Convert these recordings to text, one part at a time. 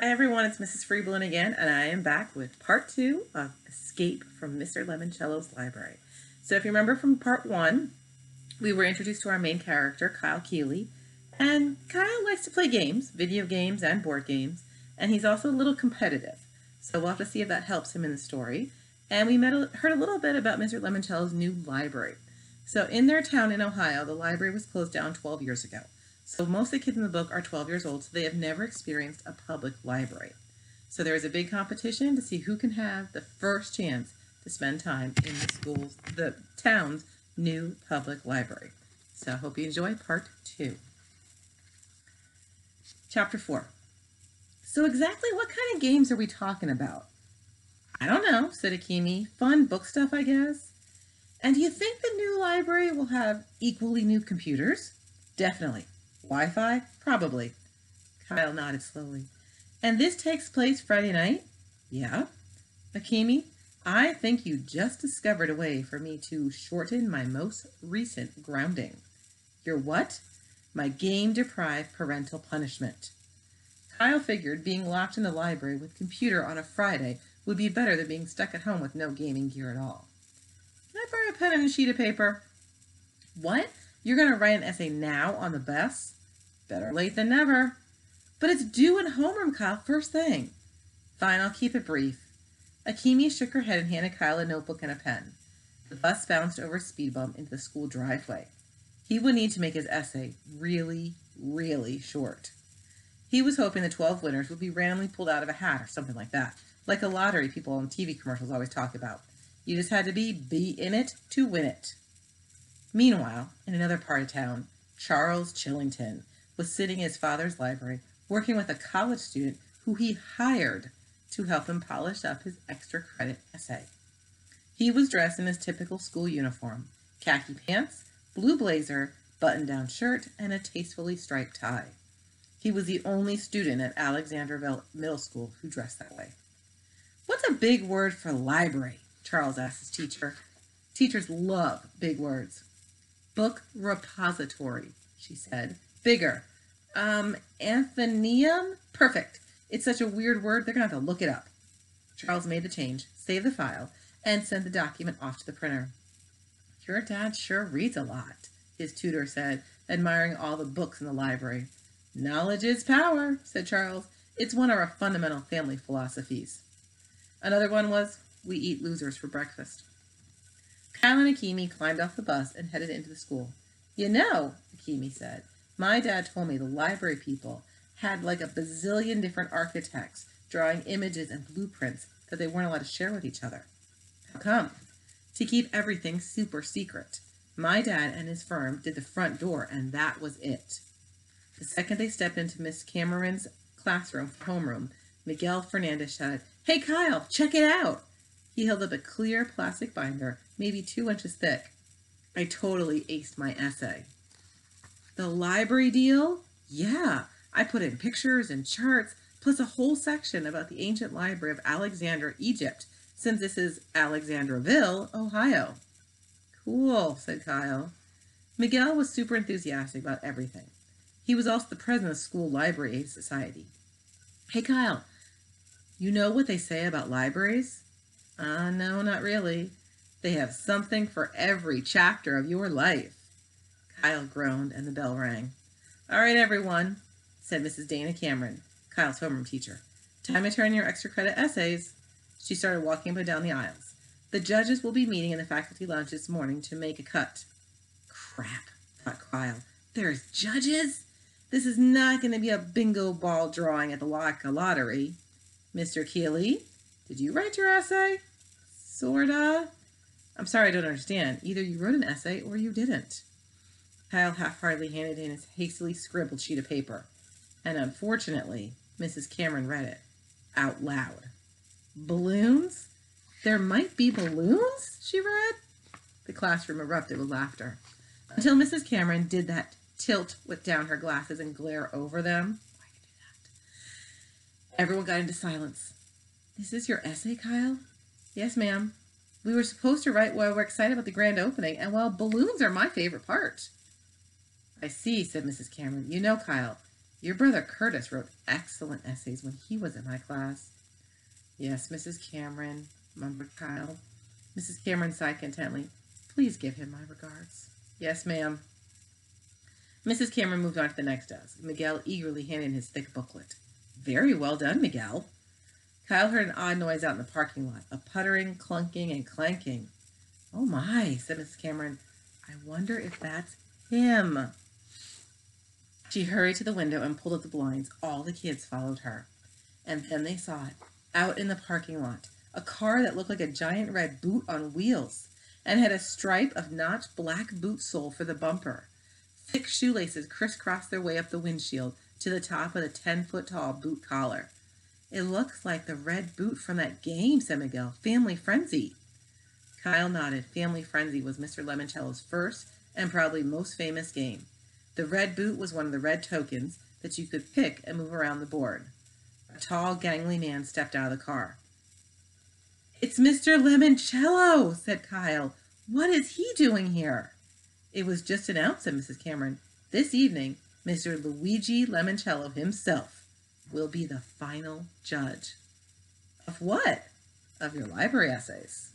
Hi everyone, it's Mrs. Friebolin again, and I am back with part two of Escape from Mr. Lemoncello's Library. So if you remember from part one, we were introduced to our main character, Kyle Keeley, and Kyle likes to play games, video games and board games, and he's also a little competitive. So we'll have to see if that helps him in the story. And we met, heard a little bit about Mr. Lemoncello's new library. So in their town in Ohio, the library was closed down 12 years ago. So most of the kids in the book are 12 years old, so they have never experienced a public library. So there is a big competition to see who can have the first chance to spend time in the school's, the town's new public library. So I hope you enjoy part two. Chapter four. So exactly what kind of games are we talking about? I don't know, said Akimi. Fun book stuff, I guess. And do you think the new library will have equally new computers? Definitely. Wi-Fi? Probably. Kyle nodded slowly. And this takes place Friday night? Yeah. Akimi, I think you just discovered a way for me to shorten my most recent grounding. Your what? My game-deprived parental punishment. Kyle figured being locked in the library with computer on a Friday would be better than being stuck at home with no gaming gear at all. Can I borrow a pen and a sheet of paper? What? You're going to write an essay now on the best? Better late than never. But it's due in homeroom, Kyle, first thing. Fine, I'll keep it brief. Akimi shook her head and handed Kyle a notebook and a pen. The bus bounced over a speed bump into the school driveway. He would need to make his essay really, really short. He was hoping the 12 winners would be randomly pulled out of a hat or something like that, like a lottery people on TV commercials always talk about. You just had to be be in it to win it. Meanwhile, in another part of town, Charles Chillington was sitting in his father's library working with a college student who he hired to help him polish up his extra credit essay. He was dressed in his typical school uniform, khaki pants, blue blazer, button-down shirt, and a tastefully striped tie. He was the only student at Alexandra Middle School who dressed that way. What's a big word for library? Charles asked his teacher. Teachers love big words. Book repository, she said, Bigger. Um, Athenaeum? Perfect. It's such a weird word, they're going to have to look it up. Charles made the change, saved the file, and sent the document off to the printer. Your dad sure reads a lot, his tutor said, admiring all the books in the library. Knowledge is power, said Charles. It's one of our fundamental family philosophies. Another one was, we eat losers for breakfast. Kyle and Akimi climbed off the bus and headed into the school. You know, Akimi said, my dad told me the library people had like a bazillion different architects drawing images and blueprints that they weren't allowed to share with each other. How come? To keep everything super secret. My dad and his firm did the front door, and that was it. The second they stepped into Miss Cameron's classroom homeroom, Miguel Fernandez shouted, Hey Kyle, check it out! He held up a clear plastic binder, maybe two inches thick. I totally aced my essay. The library deal? Yeah, I put in pictures and charts, plus a whole section about the ancient library of Alexandria, Egypt, since this is Alexandriaville, Ohio. Cool, said Kyle. Miguel was super enthusiastic about everything. He was also the president of School Library Aid Society. Hey, Kyle, you know what they say about libraries? Uh, no, not really. They have something for every chapter of your life. Kyle groaned and the bell rang. All right, everyone, said Mrs. Dana Cameron, Kyle's homeroom teacher. Time to turn in your extra credit essays. She started walking up and down the aisles. The judges will be meeting in the faculty lounge this morning to make a cut. Crap, thought Kyle. There's judges? This is not going to be a bingo ball drawing at the Locka Lottery. Mr. Keeley, did you write your essay? Sorta. I'm sorry I don't understand. Either you wrote an essay or you didn't. Kyle half-heartedly handed in his hastily scribbled sheet of paper. And unfortunately, Mrs. Cameron read it out loud. Balloons? There might be balloons, she read. The classroom erupted with laughter. Until Mrs. Cameron did that tilt with down her glasses and glare over them. Everyone got into silence. This is your essay, Kyle? Yes, ma'am. We were supposed to write while we're excited about the grand opening, and well, balloons are my favorite part. I see, said Mrs. Cameron. You know, Kyle, Your brother Curtis wrote excellent essays when he was in my class. Yes, Mrs. Cameron, mumbled Kyle. Mrs. Cameron sighed contentedly. Please give him my regards. Yes, ma'am. Mrs. Cameron moved on to the next desk. Miguel eagerly handed his thick booklet. Very well done, Miguel. Kyle heard an odd noise out in the parking lot, a puttering, clunking, and clanking. Oh my, said Mrs. Cameron. I wonder if that's him. She hurried to the window and pulled up the blinds. All the kids followed her. And then they saw it, out in the parking lot, a car that looked like a giant red boot on wheels and had a stripe of notched black boot sole for the bumper. Thick shoelaces crisscrossed their way up the windshield to the top of the 10 foot tall boot collar. It looks like the red boot from that game, said Miguel. Family Frenzy. Kyle nodded. Family Frenzy was Mr. Lemoncello's first and probably most famous game. The red boot was one of the red tokens that you could pick and move around the board. A tall, gangly man stepped out of the car. It's Mr. Lemoncello, said Kyle. What is he doing here? It was just announced, said Mrs. Cameron. This evening, Mr. Luigi Lemoncello himself will be the final judge. Of what? Of your library essays.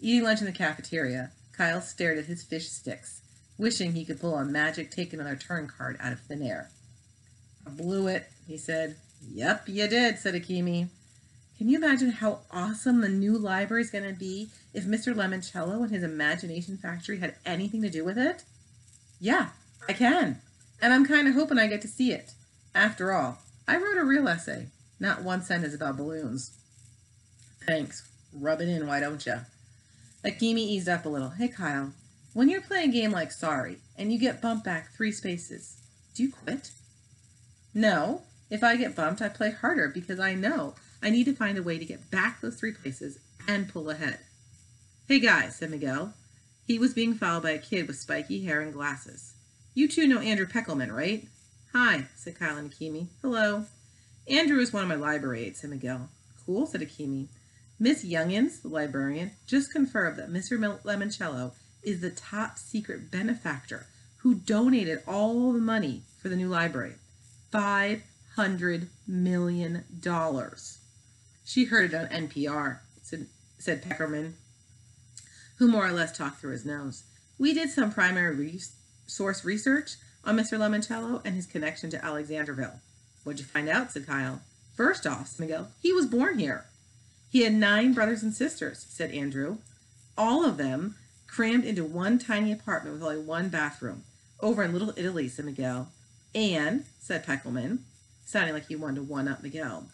Eating lunch in the cafeteria, Kyle stared at his fish sticks, wishing he could pull a magic take another turn card out of thin air. I blew it, he said. Yep, you did, said Akimi. Can you imagine how awesome the new library is going to be if Mr. Lemoncello and his imagination factory had anything to do with it? Yeah, I can. And I'm kind of hoping I get to see it. After all, I wrote a real essay, not one sentence about balloons. Thanks. Rub it in, why don't you? Akimi eased up a little. Hey, Kyle, when you're playing a game like Sorry and you get bumped back three spaces, do you quit? No. If I get bumped, I play harder because I know I need to find a way to get back those three places and pull ahead. Hey guys, said Miguel. He was being followed by a kid with spiky hair and glasses. You two know Andrew Peckelman, right? Hi, said Kyle and Akimi. Hello. Andrew is one of my library aides, said Miguel. Cool, said Akimi. Miss Yunghans, the librarian, just confirmed that Mr. Lemoncello is the top secret benefactor who donated all the money for the new library. Five hundred million dollars. She heard it on NPR, said, said Peckelman, who more or less talked through his nose. We did some primary re- source research on Mr. Lemoncello and his connection to Alexandriaville. What'd you find out? said Kyle. First off, Miguel, he was born here. He had nine brothers and sisters, said Andrew. All of them crammed into one tiny apartment with only one bathroom. Over in Little Italy, said Miguel. And, said Peckelman, sounding like he wanted to one up Miguel,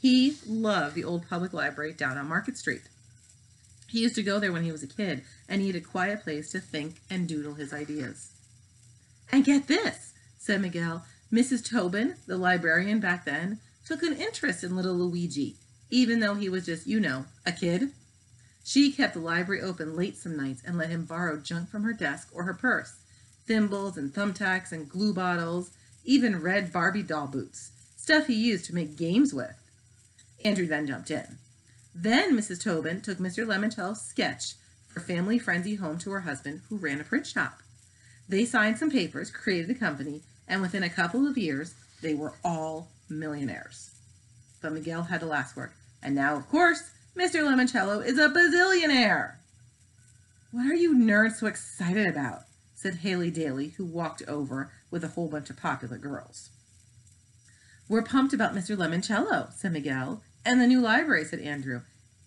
he loved the old public library down on Market Street. He used to go there when he was a kid and needed a quiet place to think and doodle his ideas. And get this, said Miguel, Mrs. Tobin, the librarian back then, took an interest in little Luigi, even though he was just, you know, a kid. She kept the library open late some nights and let him borrow junk from her desk or her purse thimbles and thumbtacks and glue bottles, even red Barbie doll boots, stuff he used to make games with. Andrew then jumped in. Then Mrs. Tobin took Mr. Lemoncello's sketch for Family Frenzy home to her husband, who ran a print shop. They signed some papers, created a company, and within a couple of years, they were all millionaires. But Miguel had the last word. And now, of course, Mr. Lemoncello is a bazillionaire. What are you nerds so excited about? said Haley Daly, who walked over with a whole bunch of popular girls. We're pumped about Mr. Lemoncello, said Miguel, and the new library, said Andrew.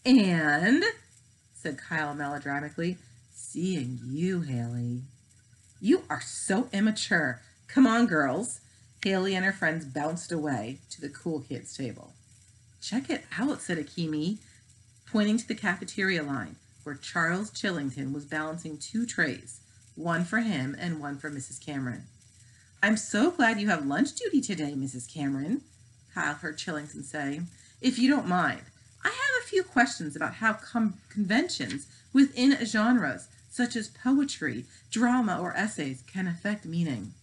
And, said Kyle melodramatically, seeing you, Haley. You are so immature. Come on, girls. Haley and her friends bounced away to the cool kids' table. Check it out, said Akimi, pointing to the cafeteria line where Charles Chillington was balancing two trays, one for him and one for Mrs. Cameron. I'm so glad you have lunch duty today, Mrs. Cameron, Kyle heard Chillington say. If you don't mind, I have a few questions about how conventions within genres, such as poetry, drama, or essays, can affect meaning.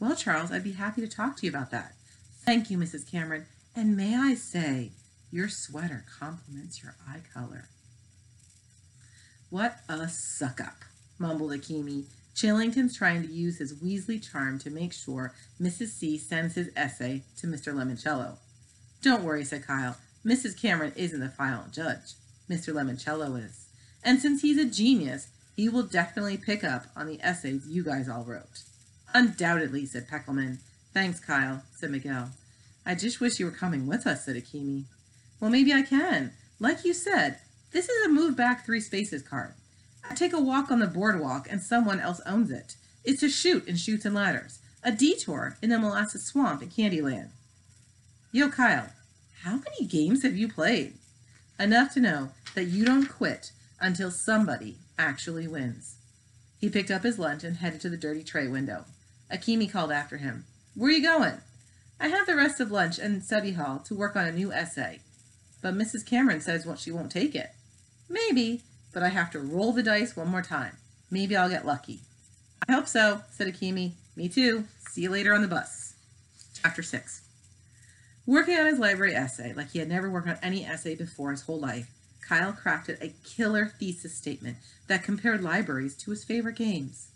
Well, Charles, I'd be happy to talk to you about that. Thank you, Mrs. Cameron. And may I say, your sweater complements your eye color. What a suck up, mumbled Akimi, Chillington's trying to use his Weasley charm to make sure Mrs. C sends his essay to Mr. Lemoncello. Don't worry, said Kyle. Mrs. Cameron isn't the final judge. Mr. Lemoncello is. And since he's a genius, he will definitely pick up on the essays you guys all wrote. Undoubtedly, said Peckelman. Thanks, Kyle, said Miguel. I just wish you were coming with us, said Akimi. Well, maybe I can. Like you said, this is a move back three spaces card. I take a walk on the boardwalk and someone else owns it. It's a shoot in Chutes and Ladders, a detour in the molasses swamp in Candyland. Yo, Kyle, how many games have you played? Enough to know that you don't quit until somebody actually wins. He picked up his lunch and headed to the dirty tray window. Akimi called after him. Where you going? I have the rest of lunch in study hall to work on a new essay. But Mrs. Cameron says she won't take it. Maybe, but I have to roll the dice one more time. Maybe I'll get lucky. I hope so, said Akimi. Me too. See you later on the bus. Chapter 6 Working on his library essay like he had never worked on any essay before his whole life, Kyle crafted a killer thesis statement that compared libraries to his favorite games.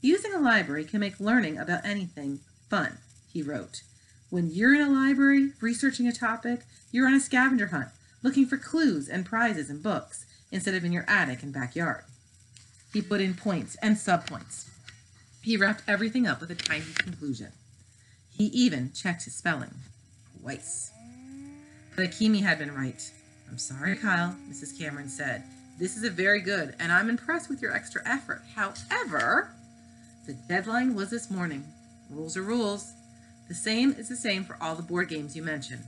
Using a library can make learning about anything fun, he wrote. When you're in a library researching a topic, you're on a scavenger hunt, looking for clues and prizes in books instead of in your attic and backyard. He put in points and subpoints. He wrapped everything up with a tiny conclusion. He even checked his spelling twice. But Akimi had been right. I'm sorry, Kyle, Mrs. Cameron said. This is a very good, and I'm impressed with your extra effort. However, the deadline was this morning. Rules are rules. The same is the same for all the board games you mentioned.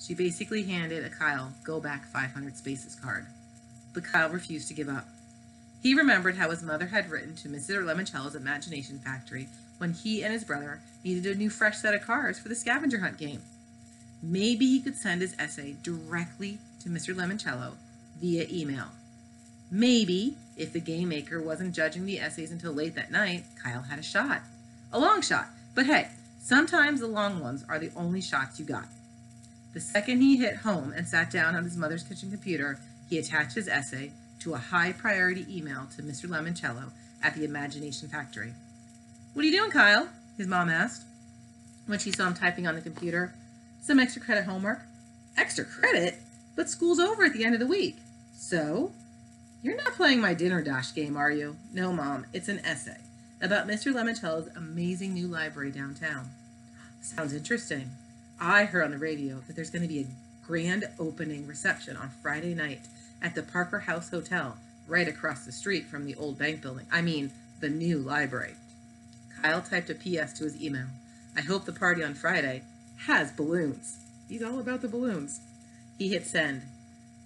She basically handed a Kyle go back 500 spaces card. But Kyle refused to give up. He remembered how his mother had written to Mr. Lemoncello's Imagination Factory when he and his brother needed a new fresh set of cards for the scavenger hunt game. Maybe he could send his essay directly to Mr. Lemoncello via email. Maybe, if the game maker wasn't judging the essays until late that night, Kyle had a shot. A long shot, but hey, sometimes the long ones are the only shots you got. The second he hit home and sat down on his mother's kitchen computer, he attached his essay to a high priority email to Mr. Lemoncello at the Imagination Factory. What are you doing, Kyle? His mom asked when she saw him typing on the computer. Some extra credit homework. Extra credit? But school's over at the end of the week. So? You're not playing my dinner dash game, are you? No, Mom. It's an essay about Mr. Lemoncello's amazing new library downtown. Sounds interesting. I heard on the radio that there's going to be a grand opening reception on Friday night at the Parker House Hotel, right across the street from the old bank building. I mean, the new library. Kyle typed a PS to his email. I hope the party on Friday has balloons. He's all about the balloons. He hit send.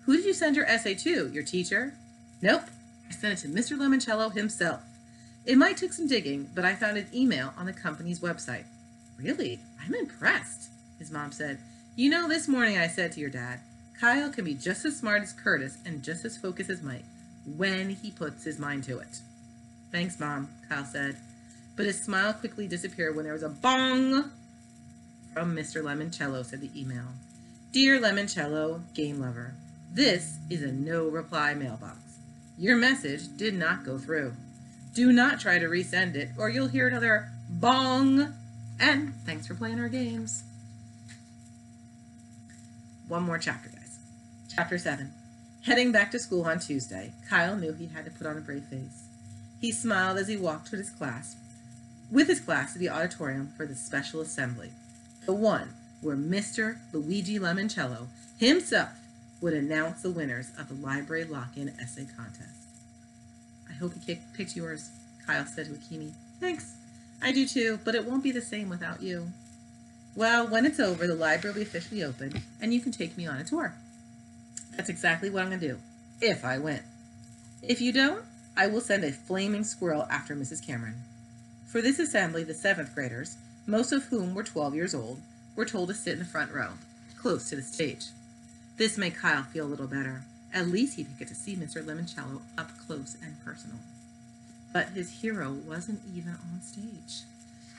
Who did you send your essay to? Your teacher? Nope. I sent it to Mr. Lemoncello himself. It might take some digging, but I found an email on the company's website. Really? I'm impressed, his mom said. You know, this morning I said to your dad, Kyle can be just as smart as Curtis and just as focused as Mike when he puts his mind to it. Thanks, Mom, Kyle said. But his smile quickly disappeared when there was a bong from Mr. Lemoncello, said the email. Dear Lemoncello, game lover, this is a no reply mailbox. Your message did not go through. Do not try to resend it, or you'll hear another bong. And thanks for playing our games. One more chapter, guys. Chapter 7. Heading back to school on Tuesday, Kyle knew he had to put on a brave face. He smiled as he walked with his class, with his class to the auditorium for the special assembly, the one where Mr. Luigi Lemoncello himself would announce the winners of the library lock-in essay contest. I hope he picked yours, Kyle said to Akimi. Thanks. I do too, but it won't be the same without you. Well, when it's over, the library will be officially open, and you can take me on a tour. That's exactly what I'm going to do, if I win. If you don't, I will send a flaming squirrel after Mrs. Cameron. For this assembly, the seventh graders, most of whom were 12 years old, were told to sit in the front row, close to the stage. This made Kyle feel a little better. At least he'd get to see Mr. Lemoncello up close and personal. But his hero wasn't even on stage.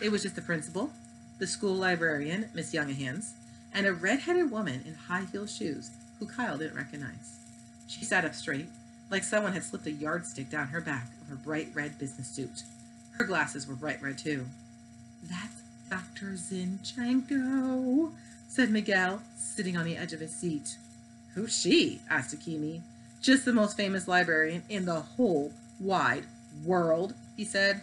It was just the principal, the school librarian, Miss Yunghans, and a red-headed woman in high-heeled shoes who Kyle didn't recognize. She sat up straight, like someone had slipped a yardstick down her back of her bright red business suit. Her glasses were bright red, too. That's Dr. Zinchenko, said Miguel, sitting on the edge of his seat. Who's she? asked Akimi. Just the most famous librarian in the whole wide world, he said.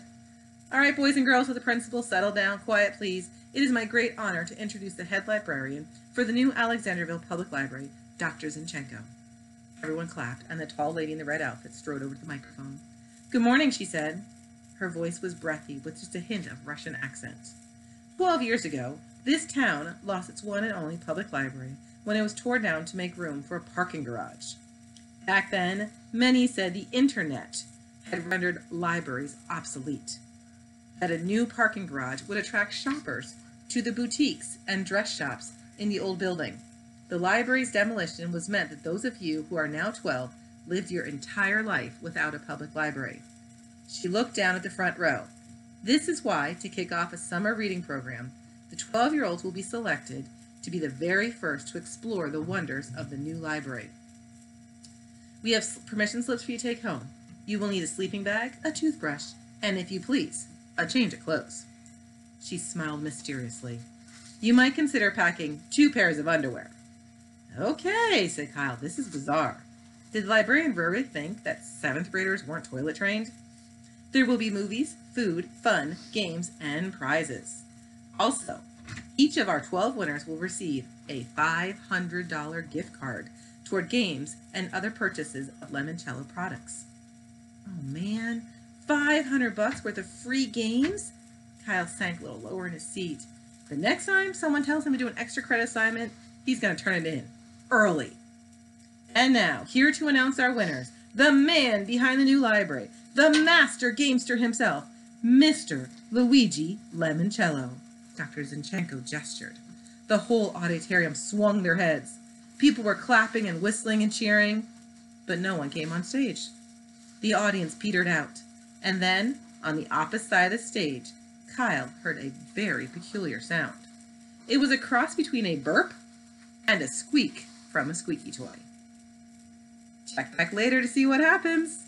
All right, boys and girls, with the principal, settle down. Quiet, please. It is my great honor to introduce the head librarian for the new Alexandriaville Public Library, Dr. Zinchenko. Everyone clapped, and the tall lady in the red outfit strode over to the microphone. Good morning, she said. Her voice was breathy, with just a hint of Russian accent. Twelve years ago, this town lost its one and only public library when it was torn down to make room for a parking garage. Back then, many said the internet had rendered libraries obsolete, that a new parking garage would attract shoppers to the boutiques and dress shops in the old building. The library's demolition was meant that those of you who are now 12 lived your entire life without a public library. She looked down at the front row. This is why, to kick off a summer reading program, the 12 year olds will be selected to be the very first to explore the wonders of the new library. We have permission slips for you to take home. You will need a sleeping bag, a toothbrush, and if you please, a change of clothes. She smiled mysteriously. You might consider packing two pairs of underwear. Okay, said Kyle, this is bizarre. Did the librarian really think that seventh graders weren't toilet trained? There will be movies, food, fun, games, and prizes. Also, each of our 12 winners will receive a $500 gift card toward games and other purchases of Lemoncello products. Oh man, 500 bucks worth of free games? Kyle sank a little lower in his seat. The next time someone tells him to do an extra credit assignment, he's going to turn it in early. And now, here to announce our winners, the man behind the new library, the master gamester himself, Mr. Luigi Lemoncello. Dr. Zinchenko gestured. The whole auditorium swung their heads. People were clapping and whistling and cheering, but no one came on stage. The audience petered out, and then, on the opposite side of the stage, Kyle heard a very peculiar sound. It was a cross between a burp and a squeak from a squeaky toy. Check back later to see what happens.